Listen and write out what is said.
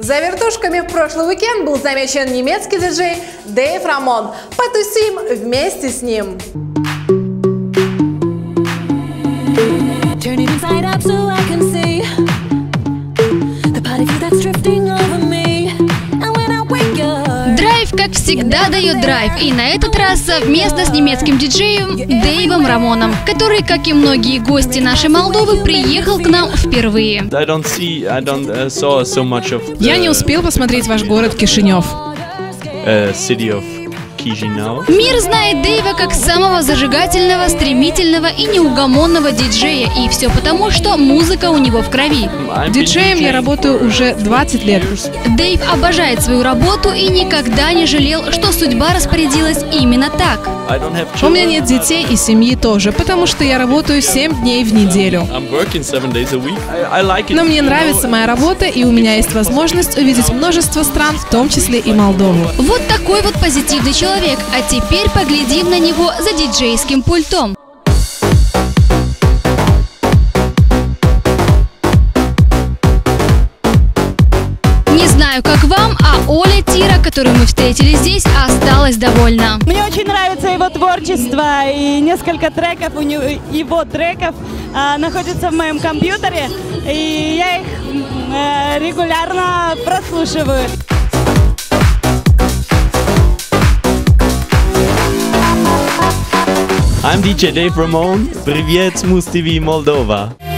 За вертушками в прошлый уикенд был замечен немецкий диджей Дэйв Рамон. Потусим вместе с ним. Turn it inside out so I can see the part of you that's drifting over Драйв, как всегда, дает драйв. И на этот раз совместно с немецким диджеем Дэйвом Рамоном, который, как и многие гости нашей Молдовы, приехал к нам впервые. Uh, Я не успел посмотреть ваш город Кишинев. Мир знает Дэйва как самого зажигательного, стремительного и неугомонного диджея. И все потому, что музыка у него в крови. Диджеем я работаю уже 20 лет. Дэйв обожает свою работу и никогда не жалел, что судьба распорядилась именно так. У меня нет детей и семьи тоже, потому что я работаю 7 дней в неделю. Но мне нравится моя работа, и у меня есть возможность увидеть множество стран, в том числе и Молдову. Вот такой вот позитивный человек. А теперь поглядим на него за диджейским пультом. Не знаю, как вам, а Оля Тира, которую мы встретили здесь, осталась довольна. Мне очень нравится его творчество и несколько треков у него, его треков а, находятся в моем компьютере и я их э, регулярно прослушиваю. I'm DJ Dave Ramon. Привет, Must TV Moldova.